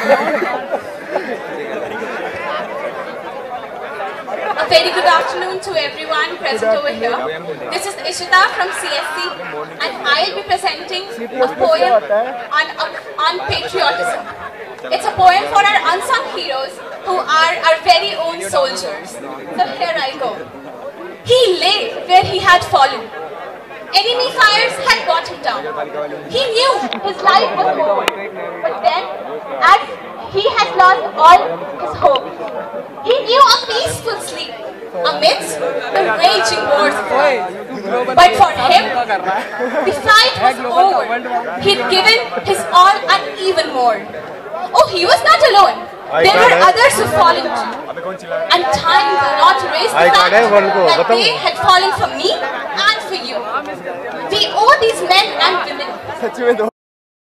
A very good afternoon to everyone present over here. This is Ishita from CSE and I'll be presenting a poem on, on patriotism. It's a poem for our unsung heroes who are our very own soldiers. So here I go. He lay where he had fallen. Enemy fires had got him down. He knew his life was over. But then, as he had lost all his hope, he knew a peaceful sleep amidst the raging wars. But for him, the fight was over. He'd given his all and even more. Oh, he was not alone. There were others who fallen too. And time will not erase the fact that they had fallen for me and for you. We owe these men and women